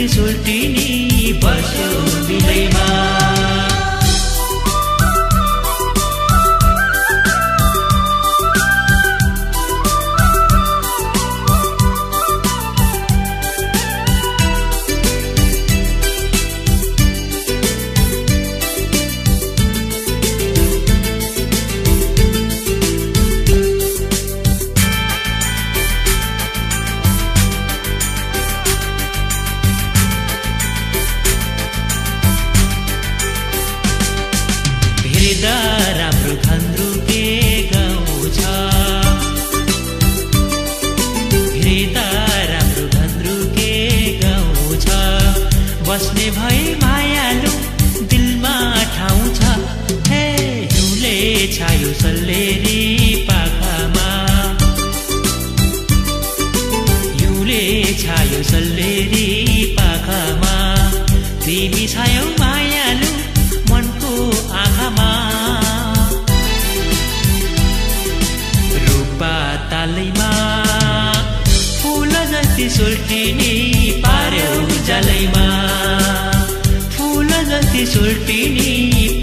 ವಂದಿಸುಳ್ತೀನಿ ಪಶು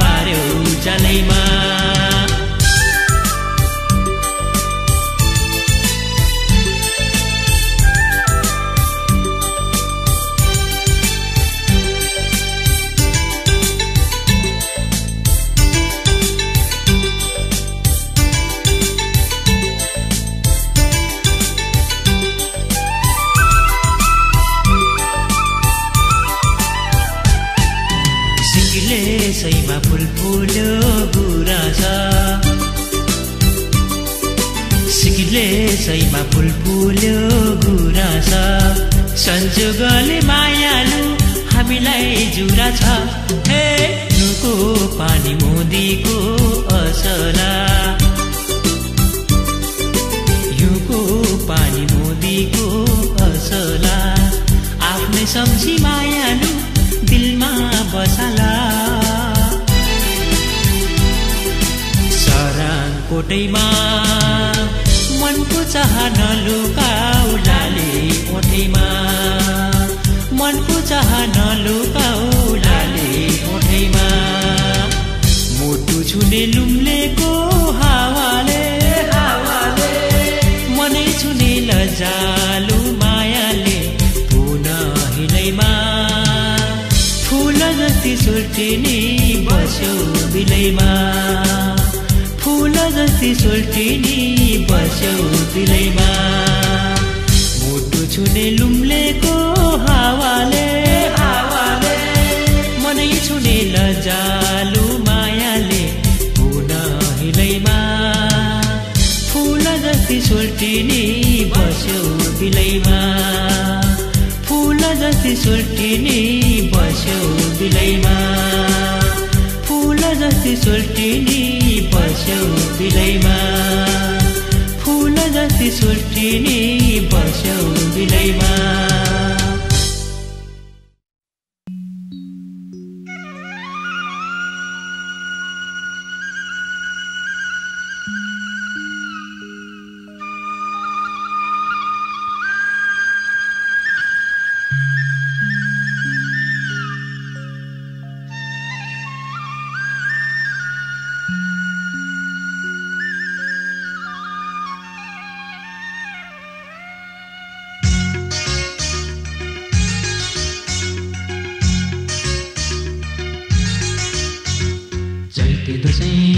पार्यो जनैमा चुल्टिनी बस्यो दिलैमा मुटु छुने लुम्लेको हावाले हावाले। मनै छुने लजालु मायाले हुन हिलैमा। फुल जस्तै सुल्टिनी बस्यौ दिलैमा फुल जस्तै सुल्टिनी बस्यो दिलैमा फुल जस्तै सुल्टिनी बस्यो बिलैमा फुल जति सुल्टिने वर्ष बिलैमा the same.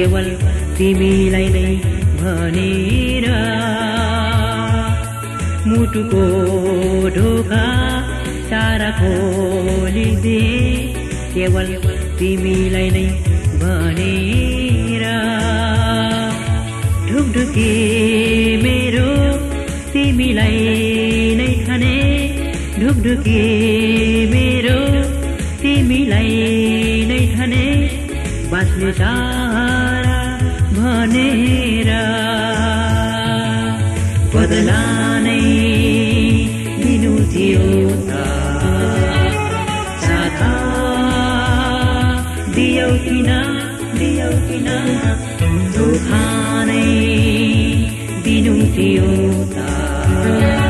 केवल तिमीलाई नै भनेर मुटुको ढोका सारा खोलिदिए केवल तिमीलाई नै भनेर ढुकढुकी मेरो तिमीलाई नै खाने ढुकढुकी मेरो तिमीलाई नै खाने बाँच्ने सारा भनेर बदला नै लिनु थियो त साथा दियौ किन दियौ किन दिनु थियो त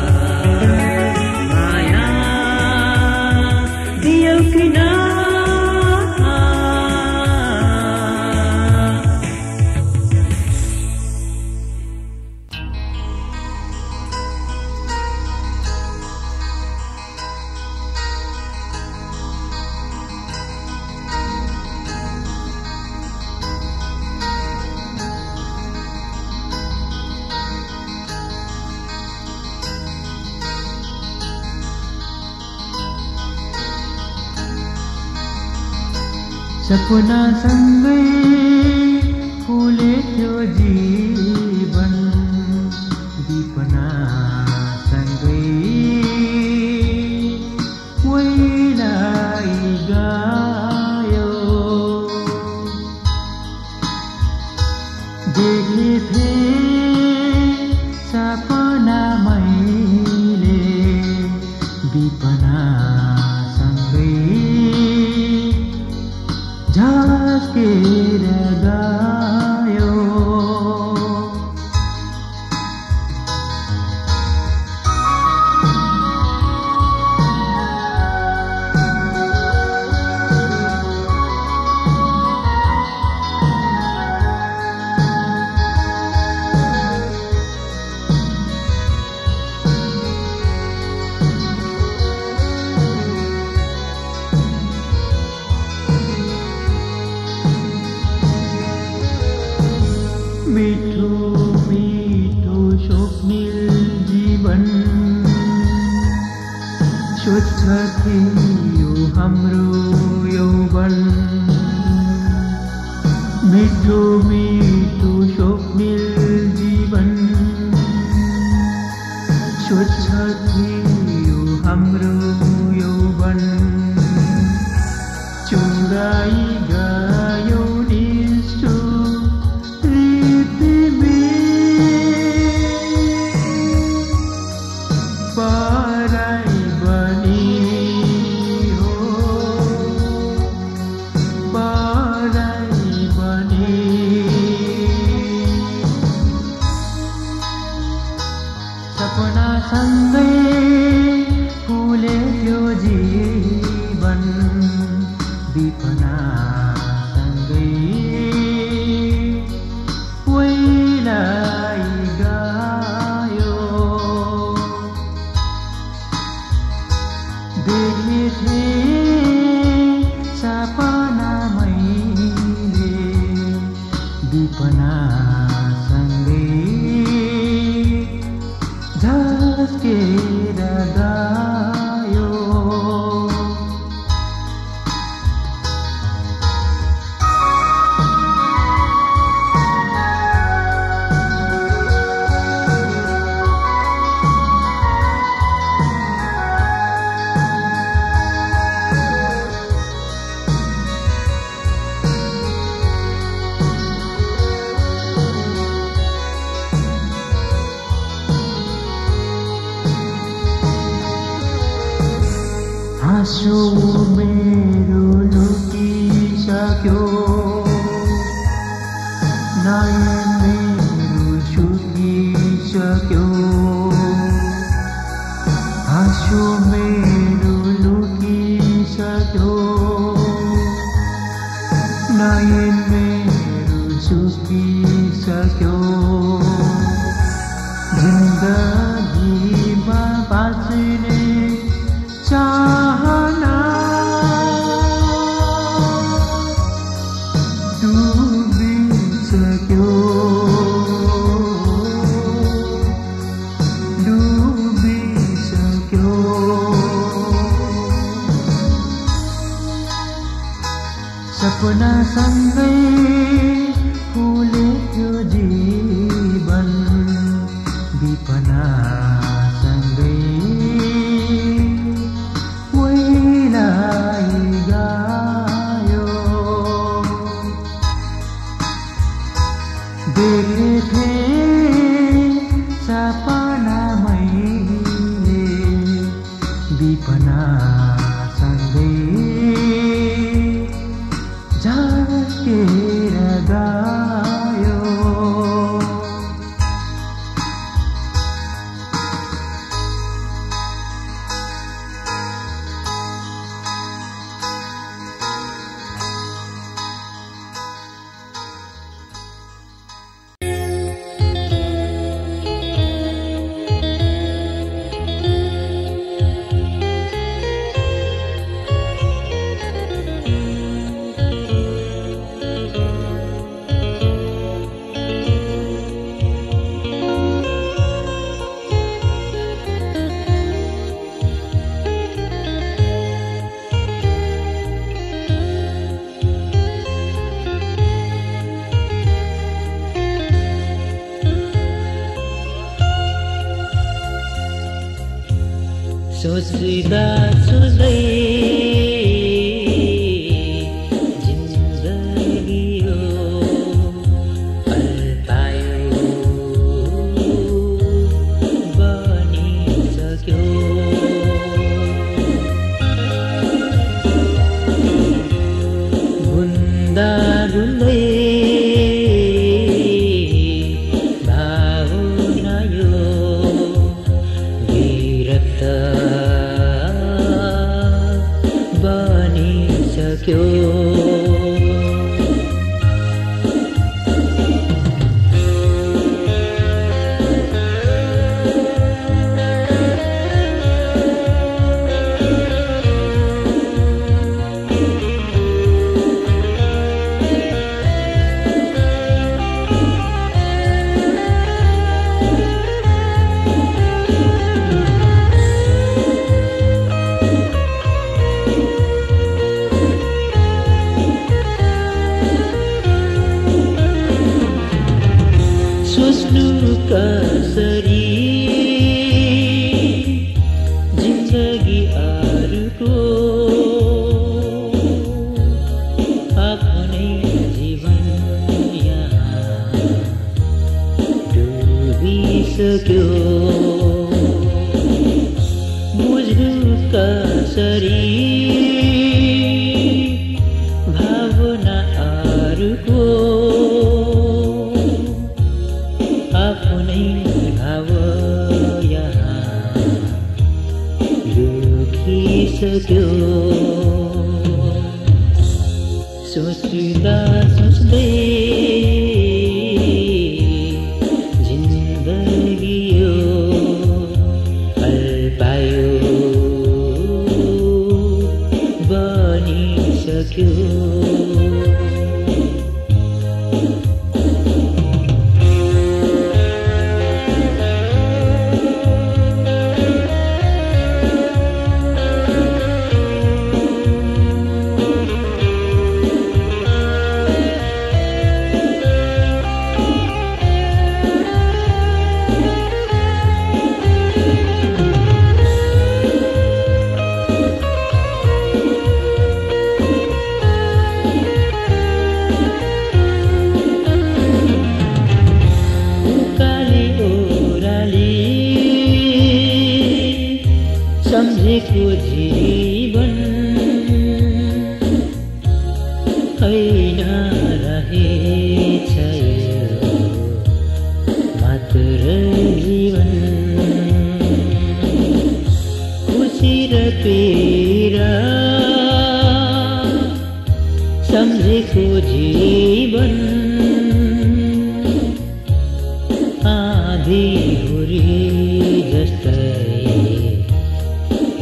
सपनासँगै फुलेथ्यो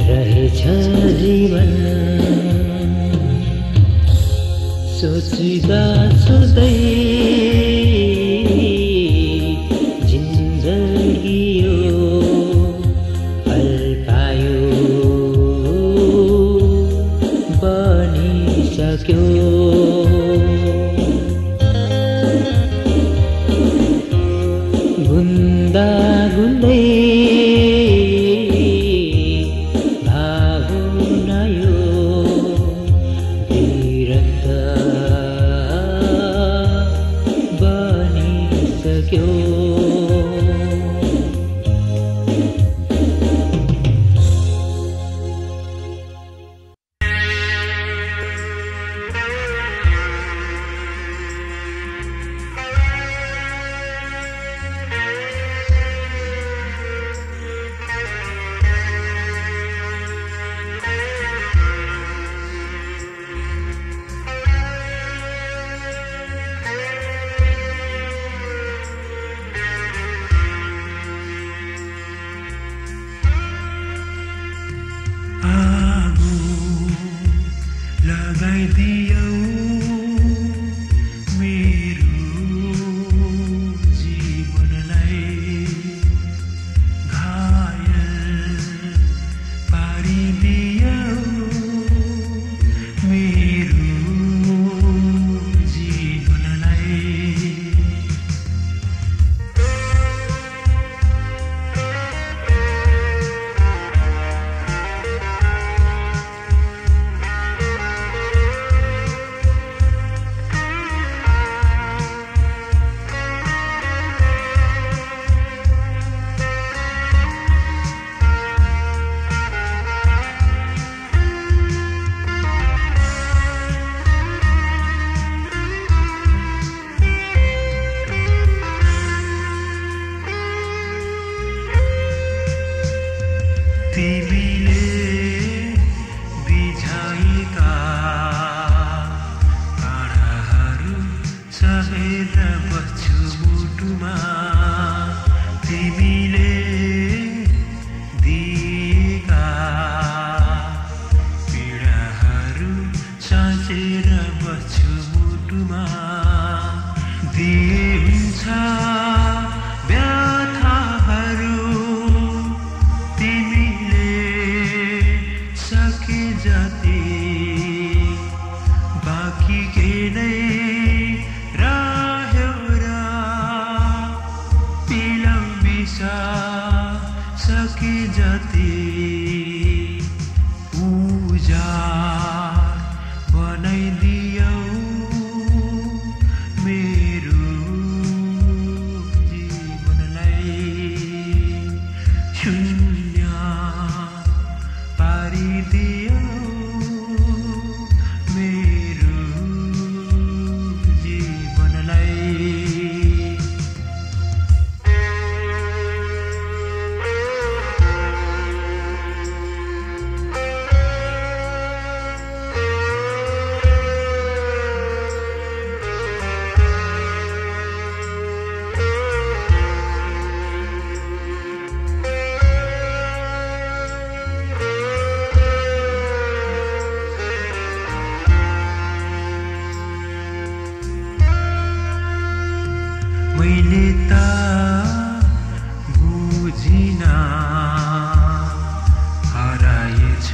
रहेछ जीवन। सोच्दा सोच्दै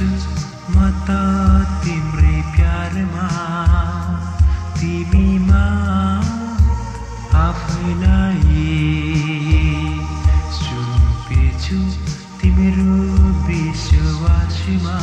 हराएछु म त तिम्रै प्यारमा तिमीमा आफैलाई सुम्पेछु तिम्रो विश्वासमा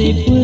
से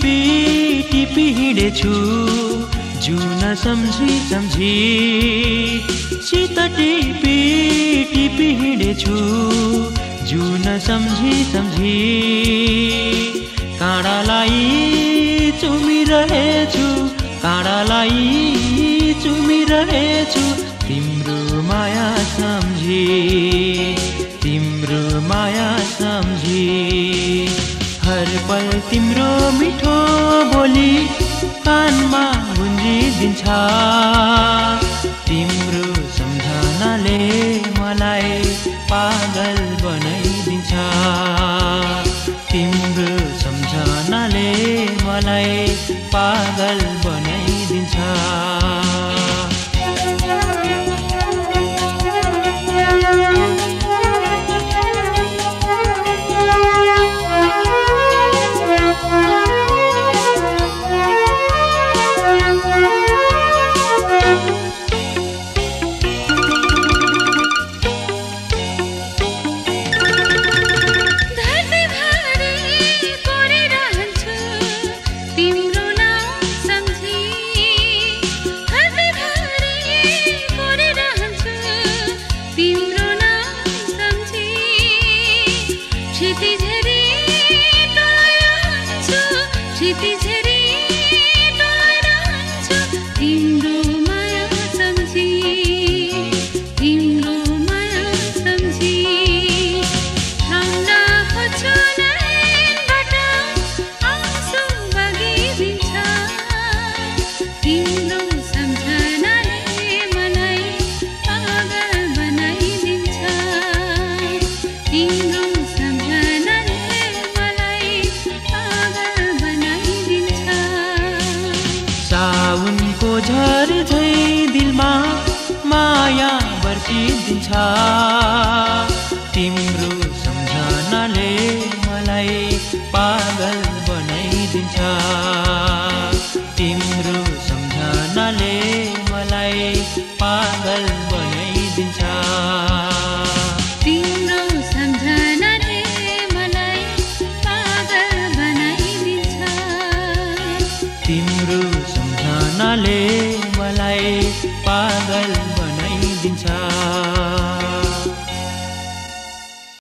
टिपी टिपी हिँडेछु जुन सम्झी सम्झी। सित टिपी टिपी हिँडेछु जुन सम्झी सम्झी। काँडालाई चुमिरहेछु काँडालाई चुमिरहेछु तिम्रो माया सम्झी तिम्रो माया सम्झी। पल तिम्रो मिठो बोली कानमा गुन्जिदिन्छ। तिम्रो सम्झनाले मलाई पागल बनाइदिन्छ। तिम्रो सम्झनाले मलाई पागल